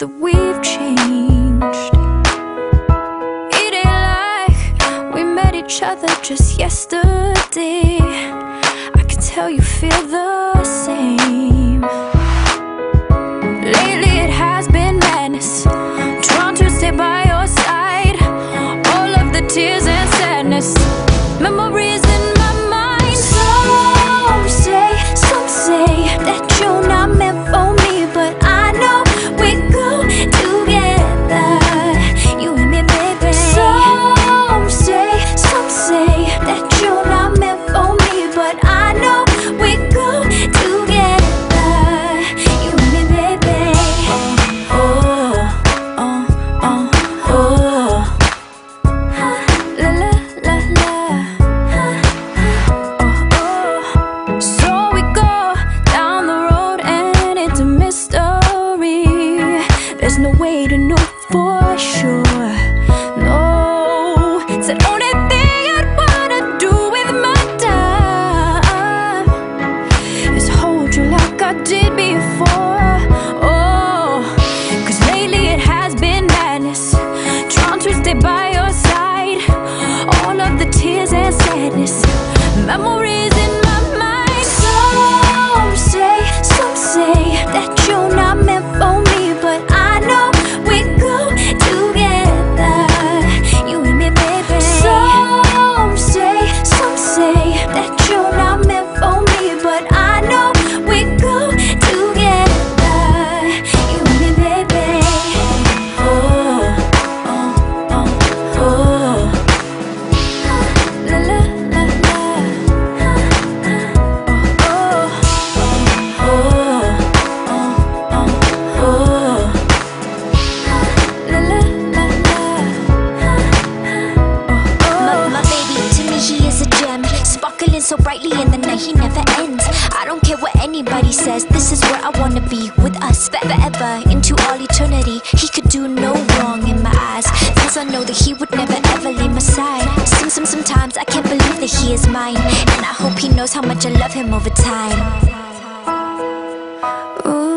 that we've changed. It ain't like we met each other just yesterday. I can tell you feel the same. Lately, it has been madness. Trying to stay by your side. All of the tears and sadness. Memories To stay by your side. All of the tears and sadness. Memories never ends. I don't care what anybody says. This is where I wanna be, with us forever Into all eternity. He could do no wrong in my eyes. Cause I know that he would never ever leave my side. Some, some, Sometimes I can't believe that he is mine. And I hope he knows how much I love him over time. Ooh.